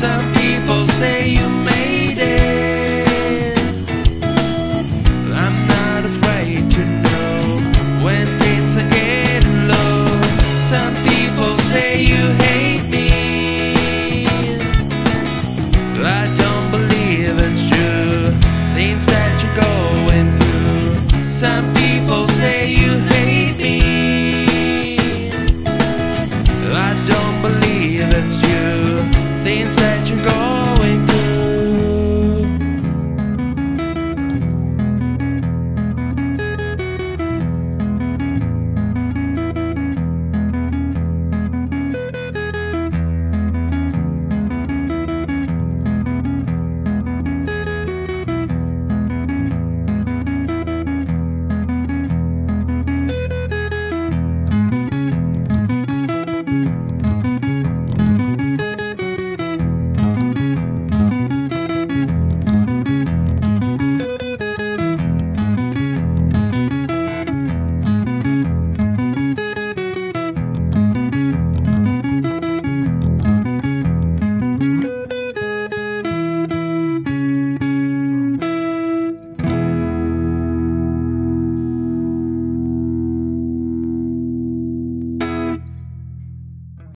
Some people say you